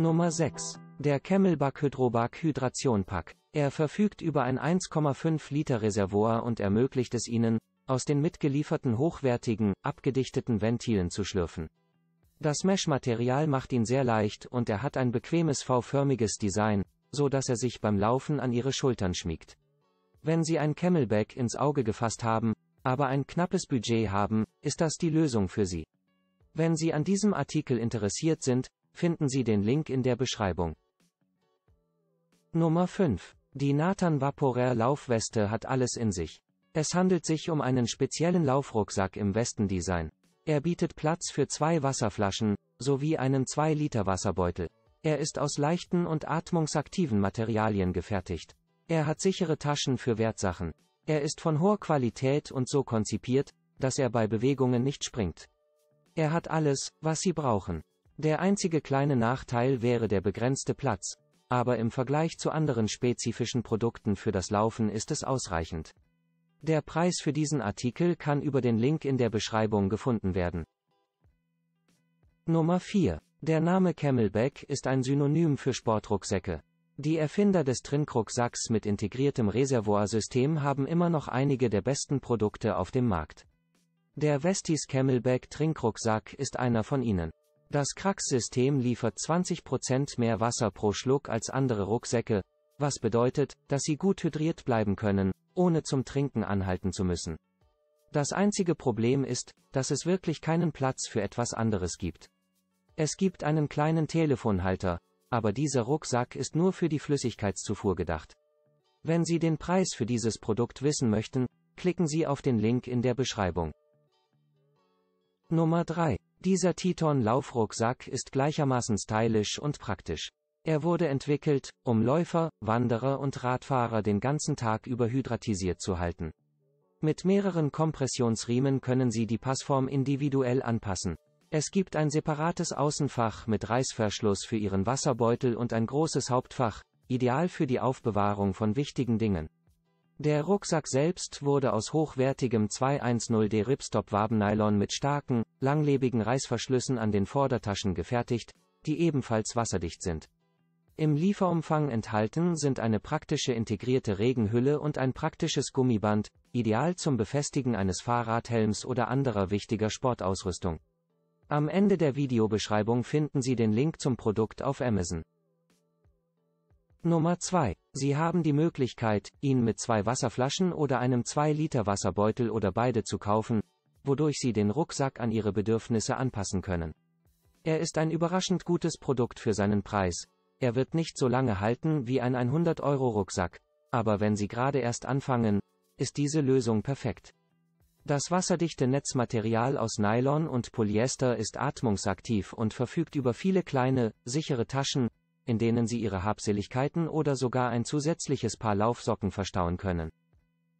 Nummer 6. Der Camelback Hydrobac Hydration Pack. Er verfügt über ein 1,5 Liter Reservoir und ermöglicht es Ihnen, aus den mitgelieferten hochwertigen, abgedichteten Ventilen zu schlürfen. Das Mesh-Material macht ihn sehr leicht und er hat ein bequemes V-förmiges Design, so dass er sich beim Laufen an Ihre Schultern schmiegt. Wenn Sie ein Camelback ins Auge gefasst haben, aber ein knappes Budget haben, ist das die Lösung für Sie. Wenn Sie an diesem Artikel interessiert sind, finden Sie den Link in der Beschreibung. Nummer 5. Die Nathan Vaporaire Laufweste hat alles in sich. Es handelt sich um einen speziellen Laufrucksack im Westendesign. Er bietet Platz für zwei Wasserflaschen, sowie einen 2-Liter Wasserbeutel. Er ist aus leichten und atmungsaktiven Materialien gefertigt. Er hat sichere Taschen für Wertsachen. Er ist von hoher Qualität und so konzipiert, dass er bei Bewegungen nicht springt. Er hat alles, was Sie brauchen. Der einzige kleine Nachteil wäre der begrenzte Platz, aber im Vergleich zu anderen spezifischen Produkten für das Laufen ist es ausreichend. Der Preis für diesen Artikel kann über den Link in der Beschreibung gefunden werden. Nummer 4. Der Name Camelback ist ein Synonym für Sportrucksäcke. Die Erfinder des Trinkrucksacks mit integriertem Reservoirsystem haben immer noch einige der besten Produkte auf dem Markt. Der Vestis Camelback Trinkrucksack ist einer von ihnen. Das Krax-System liefert 20% mehr Wasser pro Schluck als andere Rucksäcke, was bedeutet, dass sie gut hydriert bleiben können, ohne zum Trinken anhalten zu müssen. Das einzige Problem ist, dass es wirklich keinen Platz für etwas anderes gibt. Es gibt einen kleinen Telefonhalter, aber dieser Rucksack ist nur für die Flüssigkeitszufuhr gedacht. Wenn Sie den Preis für dieses Produkt wissen möchten, klicken Sie auf den Link in der Beschreibung. Nummer 3. Dieser Titon Laufrucksack ist gleichermaßen stylisch und praktisch. Er wurde entwickelt, um Läufer, Wanderer und Radfahrer den ganzen Tag über hydratisiert zu halten. Mit mehreren Kompressionsriemen können Sie die Passform individuell anpassen. Es gibt ein separates Außenfach mit Reißverschluss für Ihren Wasserbeutel und ein großes Hauptfach, ideal für die Aufbewahrung von wichtigen Dingen. Der Rucksack selbst wurde aus hochwertigem 210D Ripstop Wabennylon mit starken, langlebigen Reißverschlüssen an den Vordertaschen gefertigt, die ebenfalls wasserdicht sind. Im Lieferumfang enthalten sind eine praktische integrierte Regenhülle und ein praktisches Gummiband, ideal zum Befestigen eines Fahrradhelms oder anderer wichtiger Sportausrüstung. Am Ende der Videobeschreibung finden Sie den Link zum Produkt auf Amazon. Nummer 2. Sie haben die Möglichkeit, ihn mit zwei Wasserflaschen oder einem 2-Liter Wasserbeutel oder beide zu kaufen, wodurch Sie den Rucksack an Ihre Bedürfnisse anpassen können. Er ist ein überraschend gutes Produkt für seinen Preis. Er wird nicht so lange halten wie ein 100-Euro-Rucksack, aber wenn Sie gerade erst anfangen, ist diese Lösung perfekt. Das wasserdichte Netzmaterial aus Nylon und Polyester ist atmungsaktiv und verfügt über viele kleine, sichere Taschen, in denen Sie Ihre Habseligkeiten oder sogar ein zusätzliches Paar Laufsocken verstauen können.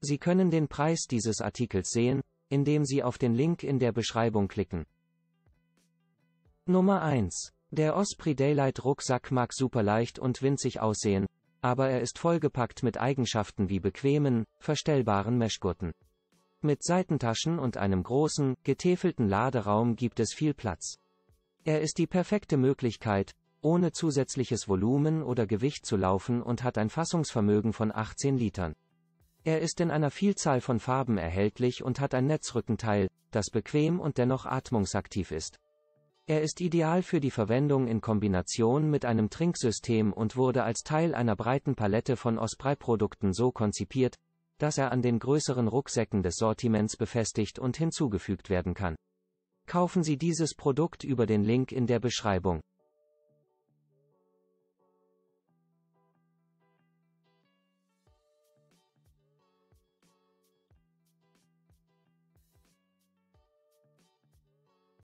Sie können den Preis dieses Artikels sehen, indem Sie auf den Link in der Beschreibung klicken. Nummer 1. Der Osprey Daylight Rucksack mag super leicht und winzig aussehen, aber er ist vollgepackt mit Eigenschaften wie bequemen, verstellbaren Meshgurten. Mit Seitentaschen und einem großen, getäfelten Laderaum gibt es viel Platz. Er ist die perfekte Möglichkeit, ohne zusätzliches Volumen oder Gewicht zu laufen und hat ein Fassungsvermögen von 18 Litern. Er ist in einer Vielzahl von Farben erhältlich und hat ein Netzrückenteil, das bequem und dennoch atmungsaktiv ist. Er ist ideal für die Verwendung in Kombination mit einem Trinksystem und wurde als Teil einer breiten Palette von Osprey-Produkten so konzipiert, dass er an den größeren Rucksäcken des Sortiments befestigt und hinzugefügt werden kann. Kaufen Sie dieses Produkt über den Link in der Beschreibung.